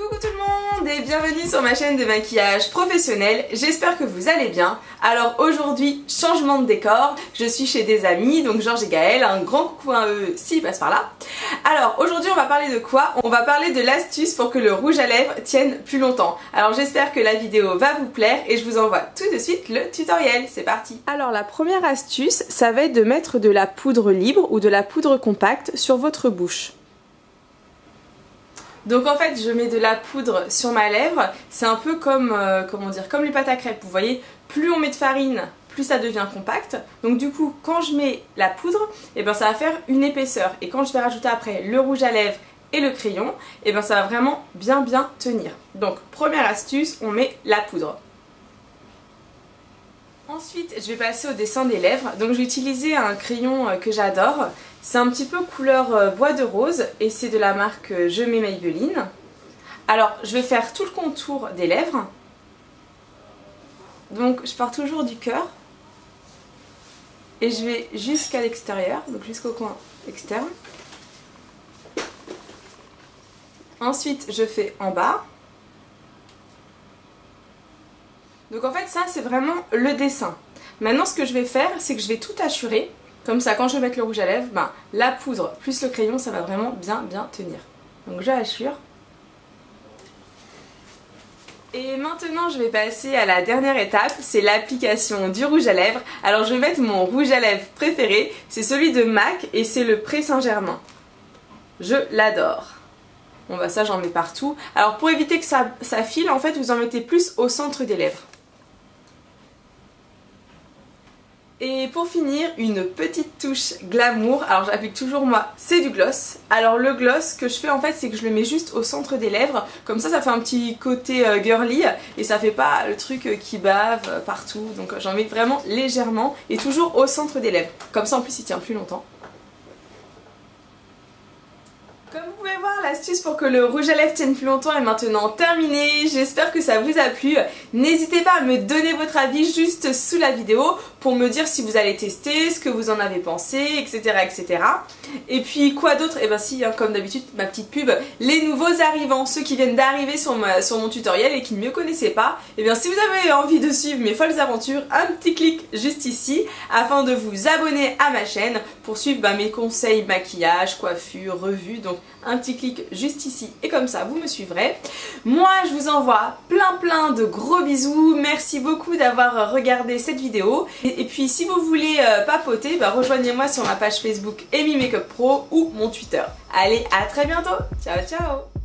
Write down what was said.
Coucou tout le monde et bienvenue sur ma chaîne de maquillage professionnel, j'espère que vous allez bien. Alors aujourd'hui, changement de décor, je suis chez des amis, donc Georges et Gaël, un grand coucou à eux s'ils passent par là. Alors aujourd'hui on va parler de quoi? On va parler de l'astuce pour que le rouge à lèvres tienne plus longtemps. Alors j'espère que la vidéo va vous plaire et je vous envoie tout de suite le tutoriel, c'est parti Alors la première astuce, ça va être de mettre de la poudre libre ou de la poudre compacte sur votre bouche. Donc en fait je mets de la poudre sur ma lèvre, c'est un peu comme, euh, comment dire, comme les pâtes à crêpes, vous voyez, plus on met de farine, plus ça devient compact. Donc du coup quand je mets la poudre, et eh ben, ça va faire une épaisseur. Et quand je vais rajouter après le rouge à lèvres et le crayon, eh ben, ça va vraiment bien bien tenir. Donc première astuce, on met la poudre. Ensuite, je vais passer au dessin des lèvres. Donc, j'ai utilisé un crayon euh, que j'adore. C'est un petit peu couleur euh, bois de rose et c'est de la marque euh, Je mets Maybelline. Alors, je vais faire tout le contour des lèvres. Donc, je pars toujours du cœur. Et je vais jusqu'à l'extérieur, donc jusqu'au coin externe. Ensuite, je fais en bas. Donc en fait ça c'est vraiment le dessin. Maintenant ce que je vais faire c'est que je vais tout assurer. Comme ça quand je vais mettre le rouge à lèvres, ben, la poudre plus le crayon ça va vraiment bien bien tenir. Donc je assure. Et maintenant je vais passer à la dernière étape, c'est l'application du rouge à lèvres. Alors je vais mettre mon rouge à lèvres préféré, c'est celui de MAC et c'est le Pré Saint-Germain. Je l'adore. Bon bah ça j'en mets partout. Alors pour éviter que ça, ça file, en fait vous en mettez plus au centre des lèvres. Et pour finir, une petite touche glamour. Alors j'applique toujours moi, c'est du gloss. Alors le gloss, que je fais en fait, c'est que je le mets juste au centre des lèvres. Comme ça, ça fait un petit côté euh, girly et ça fait pas le truc euh, qui bave euh, partout. Donc j'en mets vraiment légèrement et toujours au centre des lèvres. Comme ça en plus il tient plus longtemps. Comme vous pouvez voir, l'astuce pour que le rouge à lèvres tienne plus longtemps est maintenant terminée. J'espère que ça vous a plu. N'hésitez pas à me donner votre avis juste sous la vidéo pour me dire si vous allez tester, ce que vous en avez pensé, etc. etc. Et puis quoi d'autre? Et eh bien si, hein, comme d'habitude, ma petite pub, les nouveaux arrivants, ceux qui viennent d'arriver sur, sur mon tutoriel et qui ne me connaissaient pas, et eh bien si vous avez envie de suivre mes folles aventures, un petit clic juste ici afin de vous abonner à ma chaîne pour suivre bah, mes conseils maquillage, coiffure, revue. Donc un petit clic juste ici et comme ça vous me suivrez. Moi je vous envoie plein plein de gros bisous, merci beaucoup d'avoir regardé cette vidéo et, puis si vous voulez euh, papoter, bah, rejoignez-moi sur ma page Facebook Amy Makeup Pro ou mon Twitter. Allez à très bientôt, ciao ciao